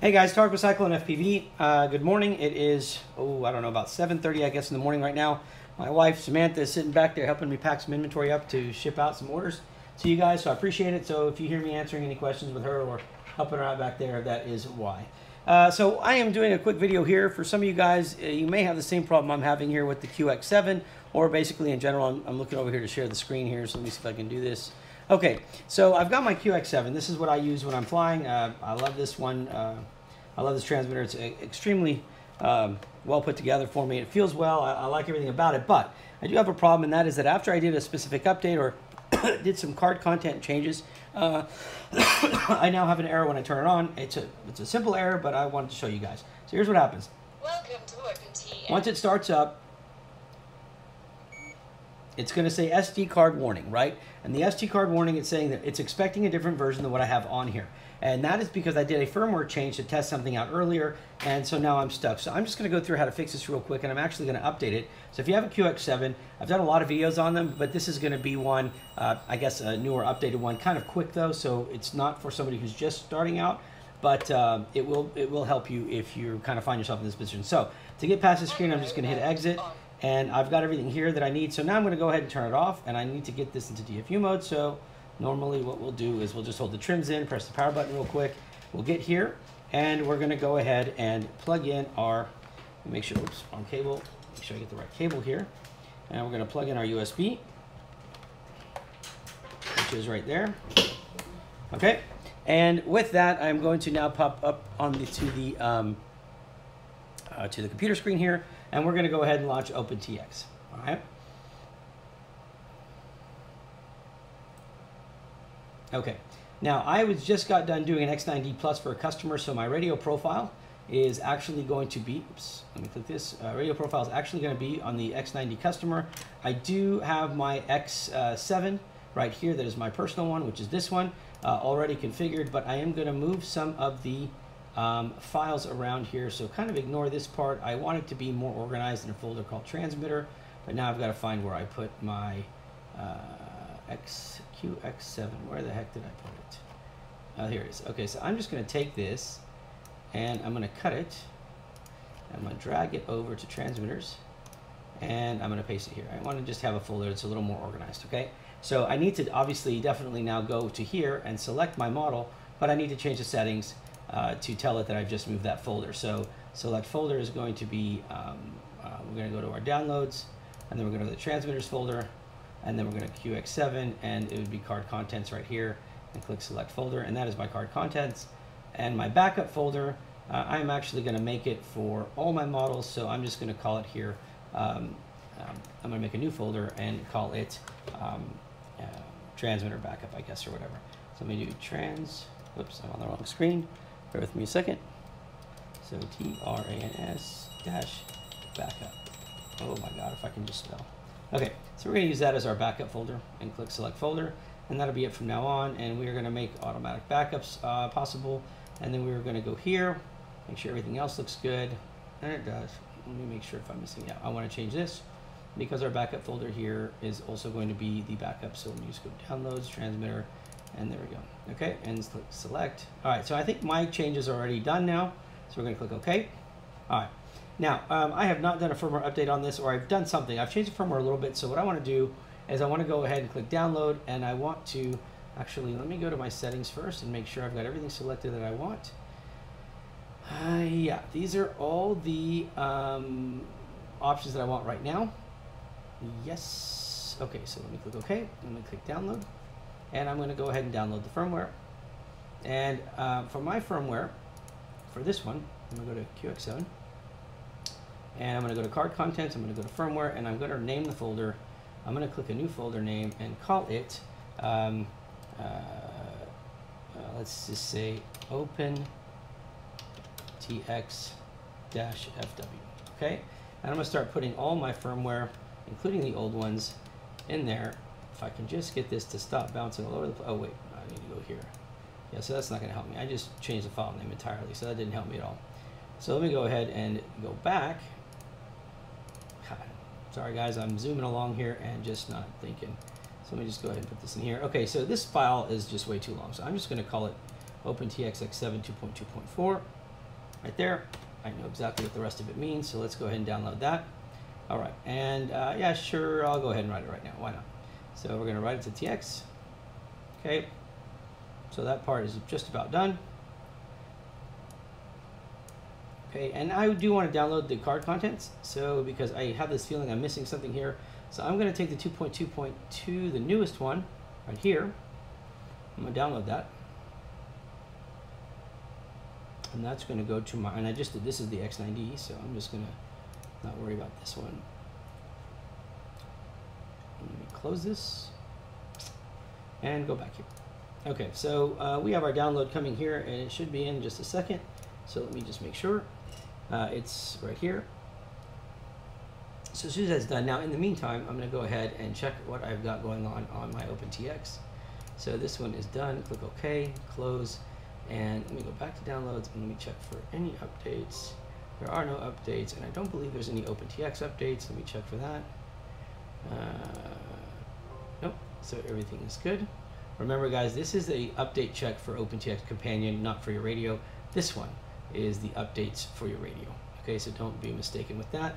Hey guys, Tarek Cyclone FPV. Uh, good morning. It is, oh, I don't know, about 7.30 I guess in the morning right now. My wife Samantha is sitting back there helping me pack some inventory up to ship out some orders to you guys, so I appreciate it. So if you hear me answering any questions with her or helping her out back there, that is why. Uh, so I am doing a quick video here. For some of you guys, uh, you may have the same problem I'm having here with the QX7, or basically in general, I'm, I'm looking over here to share the screen here, so let me see if I can do this. Okay, so I've got my QX7. This is what I use when I'm flying. Uh, I love this one. Uh, I love this transmitter. It's extremely um, well put together for me. It feels well. I, I, like everything about it. But I do have a problem, and that is that after I did a specific update or did some card content changes, uh, I now have an error when I turn it on. It's a it's a simple error, but I wanted to show you guys. So here's what happens. Welcome to OpenTX. Once it starts up, it's going to say SD card warning, right? And the SD card warning, it's saying that it's expecting a different version than what I have on here. And that is because I did a firmware change to test something out earlier, and so now I'm stuck. So I'm just going to go through how to fix this real quick, and I'm actually going to update it. So if you have a QX7, I've done a lot of videos on them, but this is going to be one, uh, I guess a newer updated one, kind of quick though, so it's not for somebody who's just starting out, but uh, it will it will help you if you kind of find yourself in this position. So to get past the screen, I'm just going to hit exit and I've got everything here that I need. So now I'm going to go ahead and turn it off, and I need to get this into DFU mode. So normally what we'll do is we'll just hold the trims in, press the power button real quick. We'll get here, and we're going to go ahead and plug in our, make sure, oops, wrong cable, make sure I get the right cable here. And we're going to plug in our USB, which is right there. Okay, and with that, I'm going to now pop up on the, to the um, uh, to the computer screen here and we're going to go ahead and launch OpenTX. All right. Okay. Now I was just got done doing an X9D Plus for a customer, so my radio profile is actually going to be, oops, let me click this, uh, radio profile is actually going to be on the X9D customer. I do have my X7 right here, that is my personal one, which is this one, uh, already configured, but I am going to move some of the um, files around here. So kind of ignore this part. I want it to be more organized in a folder called transmitter, but now I've got to find where I put my uh, XQX7. Where the heck did I put it? Oh, here it is. Okay, so I'm just going to take this and I'm going to cut it. I'm going to drag it over to transmitters and I'm going to paste it here. I want to just have a folder that's a little more organized, okay? So I need to obviously definitely now go to here and select my model, but I need to change the settings uh, to tell it that I've just moved that folder. So select folder is going to be, um, uh, we're going to go to our downloads, and then we're going to go to the transmitters folder, and then we're going to QX7, and it would be card contents right here, and click select folder, and that is my card contents. And my backup folder, uh, I'm actually going to make it for all my models, so I'm just going to call it here, um, um, I'm going to make a new folder and call it um, uh, transmitter backup, I guess, or whatever. So let me do trans, oops, I'm on the wrong screen. Bear with me a second. So T-R-A-N-S dash backup. Oh my God, if I can just spell. Okay, so we're gonna use that as our backup folder and click select folder. And that'll be it from now on. And we are gonna make automatic backups uh, possible. And then we're gonna go here, make sure everything else looks good. And it does. Let me make sure if I'm missing, yeah, I wanna change this because our backup folder here is also going to be the backup. So let me just go downloads, transmitter, and there we go. Okay, and select. All right, so I think my change is already done now. So we're gonna click OK. All right, now um, I have not done a firmware update on this or I've done something. I've changed the firmware a little bit. So what I wanna do is I wanna go ahead and click download and I want to, actually, let me go to my settings first and make sure I've got everything selected that I want. Uh, yeah, these are all the um, options that I want right now. Yes. Okay, so let me click OK. Let me click download and I'm going to go ahead and download the firmware. And uh, for my firmware, for this one, I'm going to go to QX7, and I'm going to go to card contents, I'm going to go to firmware, and I'm going to name the folder. I'm going to click a new folder name and call it, um, uh, uh, let's just say open tx-fw, okay? And I'm going to start putting all my firmware, including the old ones, in there if I can just get this to stop bouncing all over the place. Oh, wait, I need to go here. Yeah, so that's not going to help me. I just changed the file name entirely, so that didn't help me at all. So let me go ahead and go back. God, sorry, guys, I'm zooming along here and just not thinking. So let me just go ahead and put this in here. Okay, so this file is just way too long, so I'm just going to call it OpenTXX7 2.2.4. right there. I know exactly what the rest of it means, so let's go ahead and download that. All right, and uh, yeah, sure, I'll go ahead and write it right now. Why not? So we're gonna write it to TX. Okay, so that part is just about done. Okay, and I do want to download the card contents, so because I have this feeling I'm missing something here. So I'm going to take the 2.2.2, the newest one, right here. I'm going to download that. And that's going to go to my, and I just did, this is the X9D, so I'm just going to not worry about this one. Close this and go back here. Okay, so uh, we have our download coming here and it should be in just a second. So let me just make sure. Uh, it's right here. So as soon as that's done, now in the meantime, I'm going to go ahead and check what I've got going on on my OpenTX. So this one is done. Click OK, close, and let me go back to downloads and let me check for any updates. There are no updates, and I don't believe there's any OpenTX updates. Let me check for that. Uh. So everything is good. Remember, guys, this is a update check for OpenTX Companion, not for your radio. This one is the updates for your radio. Okay, so don't be mistaken with that.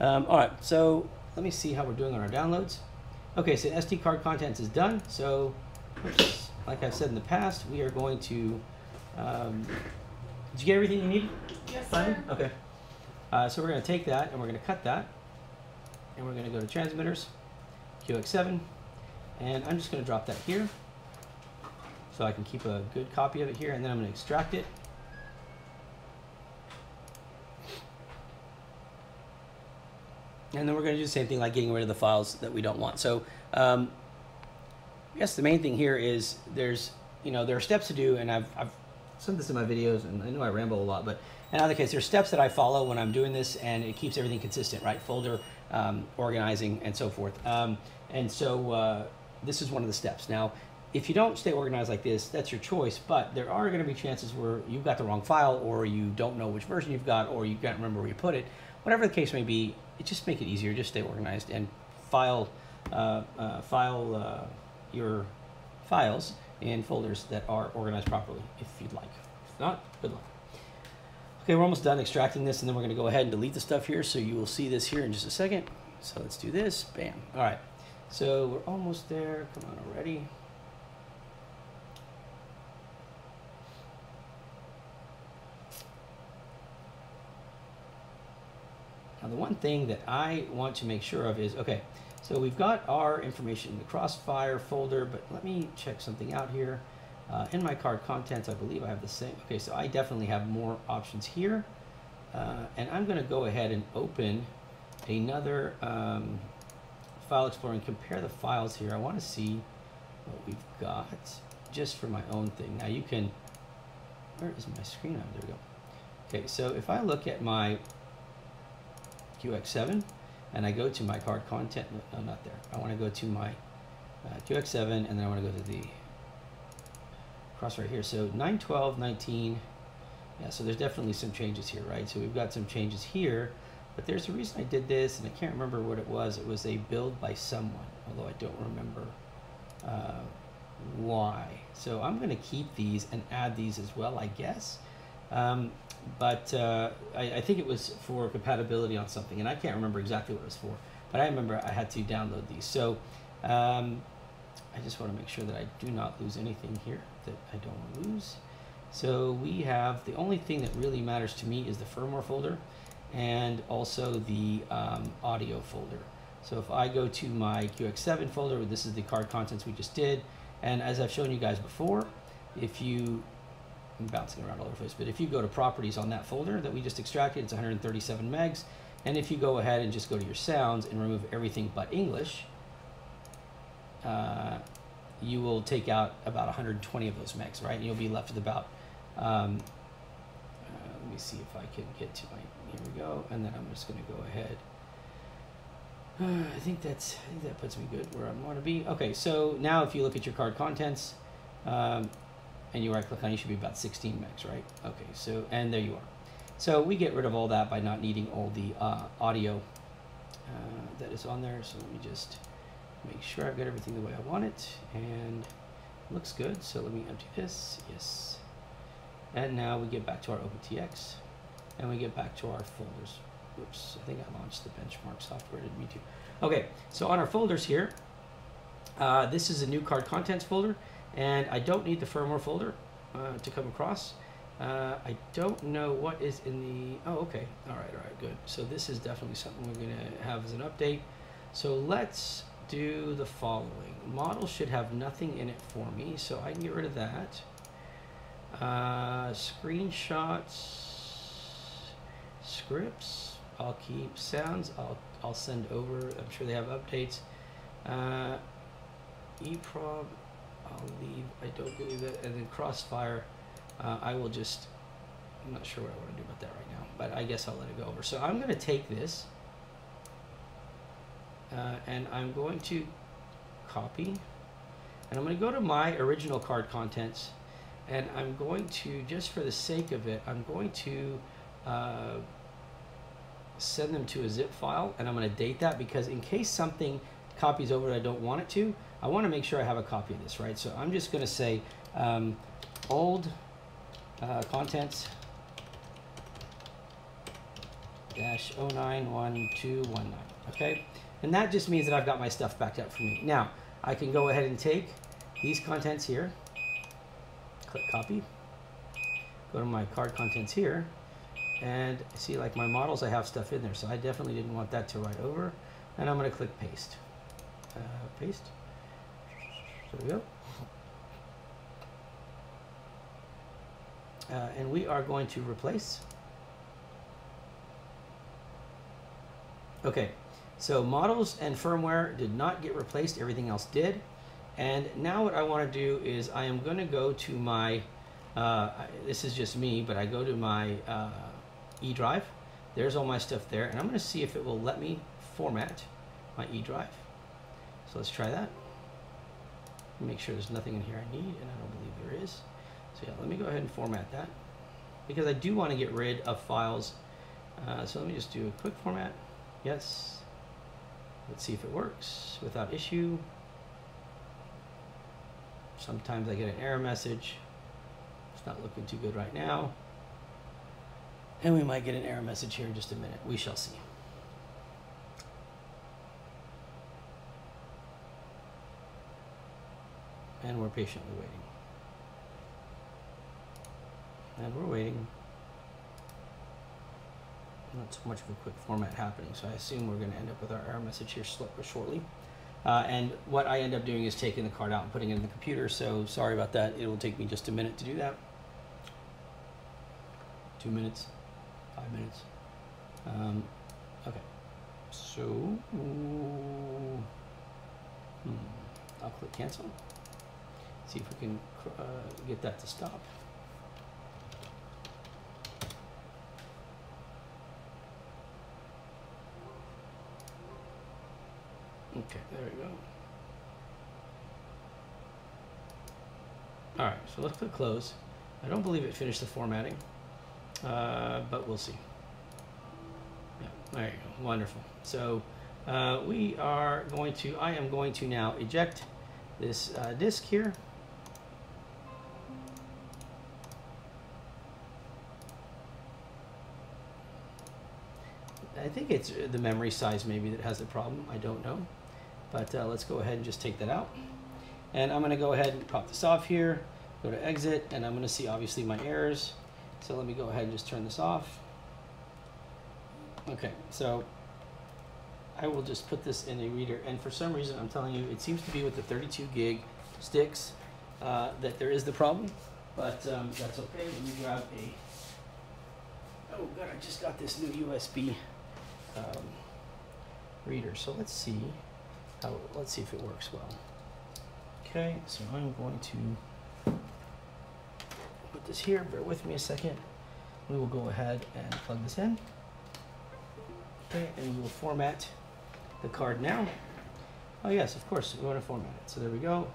Um, all right, so let me see how we're doing on our downloads. Okay, so SD card contents is done. So, like I've said in the past, we are going to. Um, did you get everything you need? Yes, sir. Okay. Uh, so we're going to take that and we're going to cut that, and we're going to go to transmitters, QX7, and I'm just going to drop that here, so I can keep a good copy of it here, and then I'm going to extract it. And then we're going to do the same thing like getting rid of the files that we don't want. So um, I guess the main thing here is there's, you know, there are steps to do, and I've, I've said this in my videos, and I know I ramble a lot, but in other case, there's steps that I follow when I'm doing this, and it keeps everything consistent, right? Folder um, organizing and so forth. Um, and so uh, this is one of the steps. Now, if you don't stay organized like this, that's your choice, but there are going to be chances where you've got the wrong file, or you don't know which version you've got, or you can't remember where you put it. Whatever the case may be, it just make it easier. Just stay organized and file uh, uh, file uh, your files in folders that are organized properly, if you'd like. If not, good luck. Okay, we're almost done extracting this, and then we're going to go ahead and delete the stuff here. So you will see this here in just a second. So let's do this. Bam. All right. So we're almost there. Come on already. Now the one thing that I want to make sure of is, okay, so we've got our information in the Crossfire folder, but let me check something out here. Uh, in my card contents, I believe I have the same. Okay, so I definitely have more options here. Uh, and I'm gonna go ahead and open another um, file explorer and compare the files here. I wanna see what we've got just for my own thing. Now you can, where is my screen? There we go. Okay, so if I look at my QX7 and I go to my card content, no, not there. I want to go to my uh, QX7 and then I want to go to the cross right here. So 912, 19, yeah, so there's definitely some changes here, right? So we've got some changes here, but there's a reason I did this and I can't remember what it was. It was a build by someone, although I don't remember uh, why. So I'm going to keep these and add these as well, I guess. Um, but uh, I, I, think it was for compatibility on something, and I can't remember exactly what it was for. But I remember I had to download these. So um, I just want to make sure that I do not lose anything here that I don't want to lose. So we have the only thing that really matters to me is the firmware folder and also the um, audio folder. So if I go to my QX7 folder, this is the card contents we just did. And as I've shown you guys before, if you I'm bouncing around all over the place, but if you go to properties on that folder that we just extracted, it's 137 megs. And if you go ahead and just go to your sounds and remove everything but English, uh, you will take out about 120 of those megs, right? And you'll be left with about, um, uh, let me see if I can get to my, here we go. And then I'm just gonna go ahead. Uh, I think that's, I think that puts me good where I want to be. Okay, so now if you look at your card contents, um, and you right click on you should be about 16 megs, right? Okay, so, and there you are. So we get rid of all that by not needing all the uh, audio uh, that is on there. So let me just make sure I've got everything the way I want it and looks good. So let me empty this, yes. And now we get back to our OpenTX. And we get back to our folders. Oops, I think I launched the benchmark software, didn't mean to. Okay, so on our folders here, uh, this is a new card contents folder, and I don't need the firmware folder uh, to come across. Uh, I don't know what is in the, oh, okay, all right, all right, good. So this is definitely something we're gonna have as an update. So let's do the following. Model should have nothing in it for me, so I can get rid of that. Uh, screenshots, scripts, I'll keep sounds, I'll, I'll send over, I'm sure they have updates. Uh, EEPROM, I'll leave, I don't believe that, and then Crossfire, uh, I will just, I'm not sure what I want to do about that right now, but I guess I'll let it go over. So I'm going to take this, uh, and I'm going to copy, and I'm going to go to my original card contents, and I'm going to, just for the sake of it, I'm going to uh, send them to a zip file, and I'm going to date that because in case something copies over that I don't want it to, I want to make sure I have a copy of this, right? So I'm just going to say um, old uh, contents dash 091219, okay? And that just means that I've got my stuff backed up for me. Now, I can go ahead and take these contents here, click copy, go to my card contents here, and see like my models, I have stuff in there. So I definitely didn't want that to write over. And I'm gonna click paste. Uh, paste. There we go. Uh, and we are going to replace. Okay, so models and firmware did not get replaced, everything else did. And now what I want to do is I am going to go to my, uh, this is just me, but I go to my uh, E drive. There's all my stuff there, and I'm going to see if it will let me format my E drive. So let's try that. Make sure there's nothing in here I need, and I don't believe there is. So yeah, let me go ahead and format that because I do want to get rid of files. Uh, so let me just do a quick format. Yes. Let's see if it works without issue. Sometimes I get an error message. It's not looking too good right now. And we might get an error message here in just a minute. We shall see. And we're patiently waiting. And we're waiting. Not so much of a quick format happening, so I assume we're going to end up with our error message here shortly. Uh, and what I end up doing is taking the card out and putting it in the computer, so sorry about that. It will take me just a minute to do that. Two minutes, minutes. Um, okay, so hmm, I'll click cancel. See if we can uh, get that to stop. Okay, there we go. All right, so let's click close. I don't believe it finished the formatting, uh, but we'll see. Yeah, there you go, wonderful. So uh, we are going to, I am going to now eject this uh, disk here. I think it's the memory size maybe that has the problem. I don't know. But uh, let's go ahead and just take that out. And I'm going to go ahead and pop this off here, go to exit, and I'm going to see obviously my errors. So let me go ahead and just turn this off. Okay, so I will just put this in a reader. And for some reason, I'm telling you, it seems to be with the 32 gig sticks uh, that there is the problem. But um, that's okay. Let me grab a, oh God, I just got this new USB um, reader. So let's see. how, let's see if it works well. Okay, so I'm going to put this here. Bear with me a second. We will go ahead and plug this in. Okay, and we will format the card now. Oh yes, of course, we want to format it. So there we go.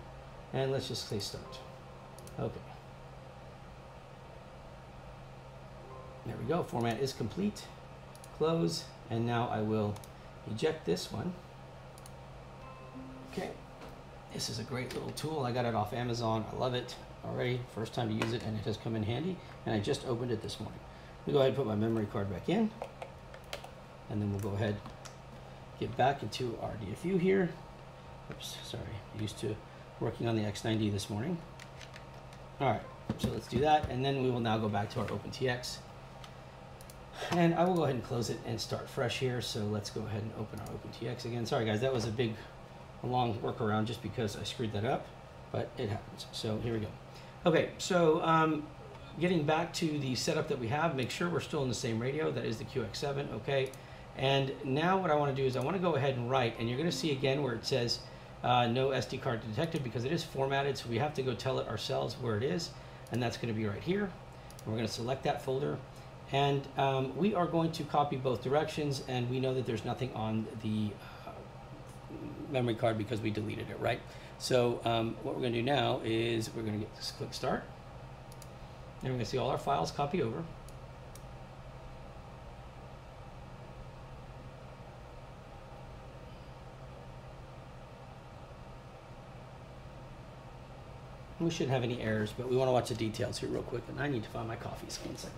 And let's just say start. Okay. There we go, format is complete. Close, and now I will eject this one. Okay, this is a great little tool. I got it off Amazon. I love it already. First time to use it, and it has come in handy. And I just opened it this morning. me go ahead and put my memory card back in. And then we'll go ahead, get back into our DFU here. Oops, sorry, used to working on the X9D this morning. All right, so let's do that. And then we will now go back to our OpenTX. And I will go ahead and close it and start fresh here. So let's go ahead and open our OpenTX again. Sorry guys, that was a big, a long workaround just because I screwed that up, but it happens. So here we go. Okay, so um, getting back to the setup that we have, make sure we're still in the same radio. That is the QX7, okay? And now what I wanna do is I wanna go ahead and write, and you're gonna see again where it says uh, no SD card detected because it is formatted, so we have to go tell it ourselves where it is, and that's gonna be right here. And we're gonna select that folder, and um, we are going to copy both directions, and we know that there's nothing on the uh, memory card because we deleted it, right? So um, what we're gonna do now is we're gonna get this click start, and we're gonna see all our files copy over. We shouldn't have any errors, but we want to watch the details here real quick. And I need to find my coffee, so one second.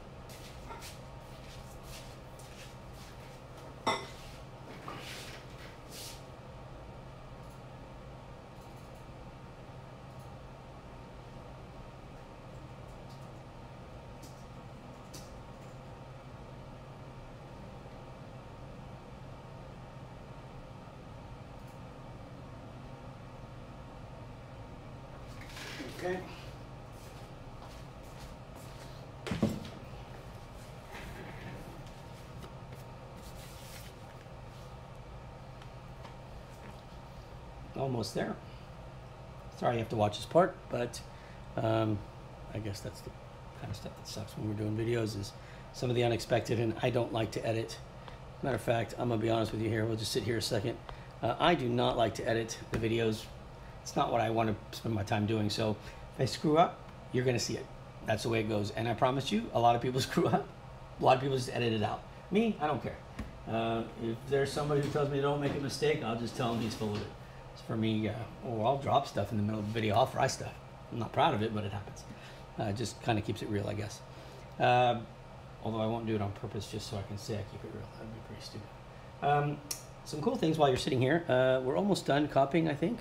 Okay. Almost there. Sorry you have to watch this part, but um, I guess that's the kind of stuff that sucks when we're doing videos is some of the unexpected, and I don't like to edit. Matter of fact, I'm gonna be honest with you here. We'll just sit here a second. Uh, I do not like to edit the videos it's not what I want to spend my time doing. So I screw up, you're going to see it. That's the way it goes. And I promise you, a lot of people screw up. A lot of people just edit it out. Me, I don't care. Uh, if there's somebody who tells me don't make a mistake, I'll just tell him he's full of it. It's for me, uh, or I'll drop stuff in the middle of the video. I'll fry stuff. I'm not proud of it, but it happens. Uh, just kind of keeps it real, I guess. Uh, although I won't do it on purpose just so I can say I keep it real. That'd be pretty stupid. Um, some cool things while you're sitting here. Uh, we're almost done copying, I think.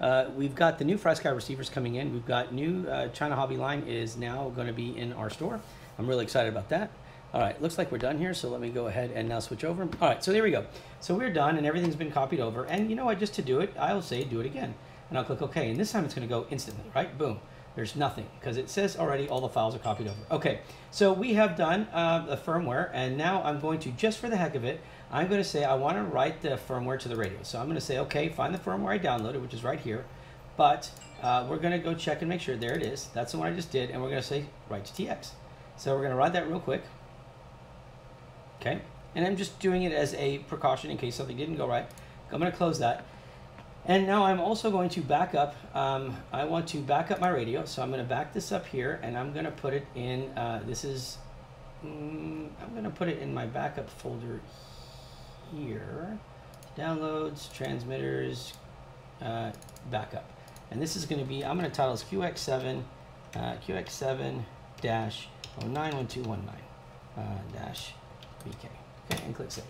Uh, we've got the new FrSky receivers coming in. We've got new uh, China Hobby line is now going to be in our store. I'm really excited about that. All right, looks like we're done here, so let me go ahead and now switch over. All right, so there we go. So we're done and everything's been copied over. And you know what, just to do it, I'll say do it again. And I'll click OK, and this time it's gonna go instantly, right? Boom, there's nothing, because it says already all the files are copied over. Okay, so we have done uh, the firmware, and now I'm going to, just for the heck of it, I'm going to say I want to write the firmware to the radio. So I'm going to say, okay, find the firmware I downloaded, which is right here. But uh, we're going to go check and make sure. There it is. That's the one I just did. And we're going to say write to TX. So we're going to run that real quick. Okay. And I'm just doing it as a precaution in case something didn't go right. I'm going to close that. And now I'm also going to back up. Um, I want to back up my radio. So I'm going to back this up here and I'm going to put it in, uh, this is, mm, I'm going to put it in my backup folder downloads, transmitters, uh, backup. And this is going to be, I'm going to title this QX7, uh, QX7 dash 091219 uh, dash. Okay, and click save.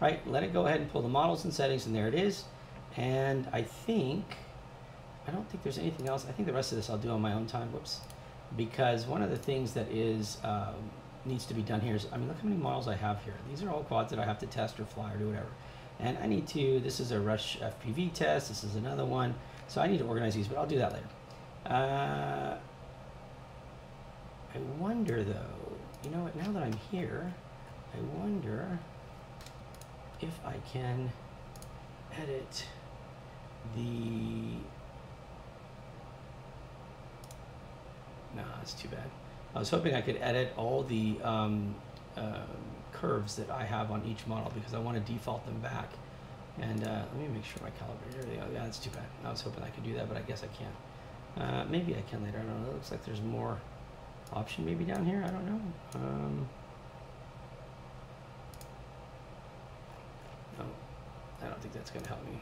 Right, let it go ahead and pull the models and settings, and there it is. And I think, I don't think there's anything else. I think the rest of this I'll do on my own time. Whoops. Because one of the things that is um, needs to be done here is, I mean, look how many models I have here. These are all quads that I have to test or fly or do whatever. And I need to, this is a Rush FPV test, this is another one. So I need to organize these, but I'll do that later. Uh, I wonder though, you know what, now that I'm here, I wonder if I can edit the, no, that's too bad. I was hoping I could edit all the um, uh, curves that I have on each model because I want to default them back. And uh, let me make sure my calibrator, there Yeah, that's too bad. I was hoping I could do that, but I guess I can't. Uh, maybe I can later. I don't know. It looks like there's more option maybe down here. I don't know. Um, no, I don't think that's going to help me.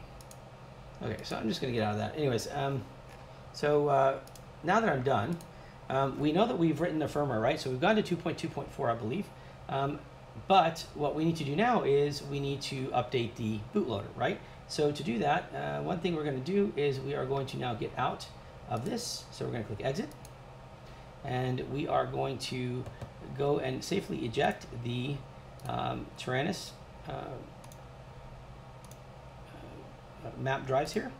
Okay, so I'm just going to get out of that. Anyways, um, so uh, now that I'm done, um, we know that we've written the firmware, right? So we've gone to 2.2.4, I believe. Um, but what we need to do now is we need to update the bootloader, right? So to do that, uh, one thing we're going to do is we are going to now get out of this. So we're going to click exit. And we are going to go and safely eject the um, Taranis uh, uh, map drives here,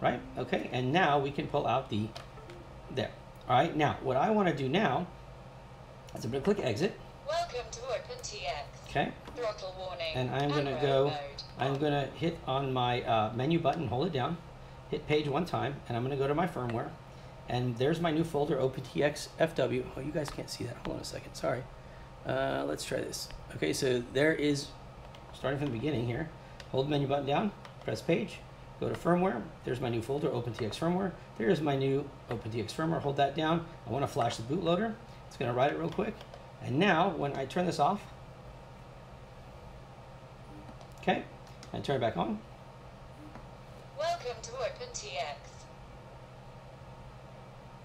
right? Okay, and now we can pull out the, there. All right, now what I want to do now is I'm to click exit. Okay. Throttle warning. And I'm going to go, mode. I'm going to hit on my uh, menu button, hold it down, hit page one time, and I'm going to go to my firmware. And there's my new folder, OpenTX FW. Oh, you guys can't see that. Hold on a second. Sorry. Uh, let's try this. Okay, so there is, starting from the beginning here, hold the menu button down, press page, go to firmware. There's my new folder, OpenTX firmware. There's my new OpenTX firmware. Hold that down. I want to flash the bootloader. It's going to write it real quick. And now, when I turn this off, okay, and turn it back on, Welcome to OpenTX.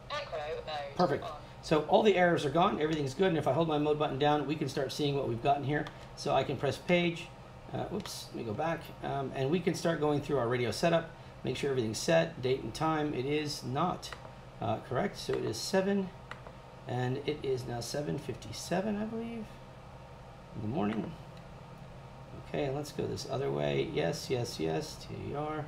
Macro mode. Perfect. on. So all the errors are gone, everything's good, and if I hold my mode button down, we can start seeing what we've gotten here. So I can press page, uh, whoops, let me go back, um, and we can start going through our radio setup, make sure everything's set, date and time. It is not uh, correct, so it is 7, and it is now 7.57, I believe, in the morning. Okay, let's go this other way. Yes, yes, yes, TR. Uh,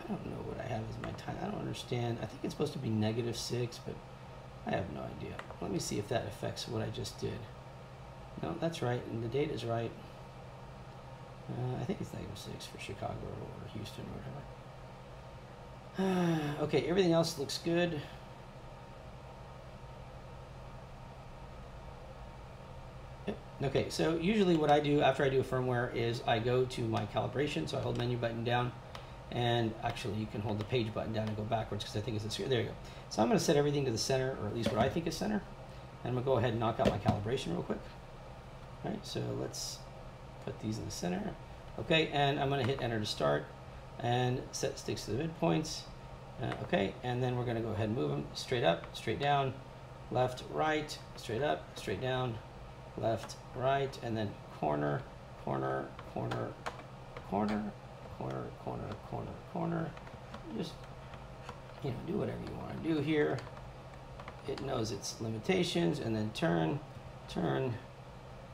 I don't know what I have as my time. I don't understand. I think it's supposed to be negative six, but I have no idea. Let me see if that affects what I just did. No, that's right, and the date is right. Uh, I think it's negative six for Chicago or Houston or whatever. okay, everything else looks good. Okay, so usually what I do after I do a firmware is I go to my calibration, so I hold menu button down, and actually you can hold the page button down and go backwards because I think it's a, there you go. So I'm going to set everything to the center, or at least what I think is center, and I'm going to go ahead and knock out my calibration real quick. All right, so let's put these in the center. Okay, and I'm going to hit enter to start, and set sticks to the midpoints. Uh, okay, and then we're going to go ahead and move them straight up, straight down, left, right, straight up, straight down, left, right, and then corner, corner, corner, corner, corner, corner, corner, corner. Just, you know, do whatever you want to do here. It knows its limitations, and then turn, turn,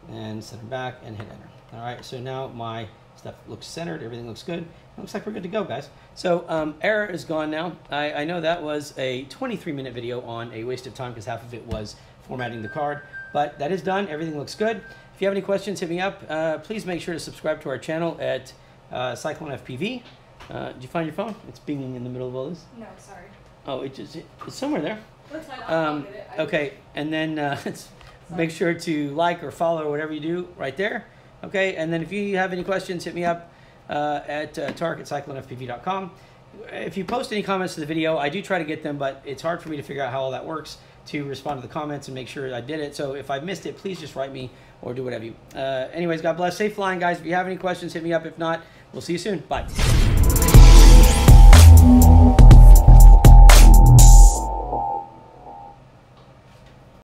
and set them back, and hit enter. All right, so now my stuff looks centered, everything looks good. It looks like we're good to go, guys. So um, error is gone now. I, I know that was a 23 minute video on a waste of time because half of it was formatting the card, but that is done. Everything looks good. If you have any questions, hit me up. Uh, please make sure to subscribe to our channel at uh, Cyclone FPV. Uh, did you find your phone? It's binging in the middle of all this. No, sorry. Oh, it just it's somewhere there. Looks like I'll Um, get it. I- okay, and then uh, make sure to like or follow or whatever you do right there. Okay, and then if you have any questions, hit me up uh, at uh. If you post any comments to the video, I do try to get them, but it's hard for me to figure out how all that works to respond to the comments and make sure I did it. So if I missed it, please just write me or do whatever you. Uh, anyways, God bless. Safe flying, guys. If you have any questions, hit me up. If not, we'll see you soon. Bye.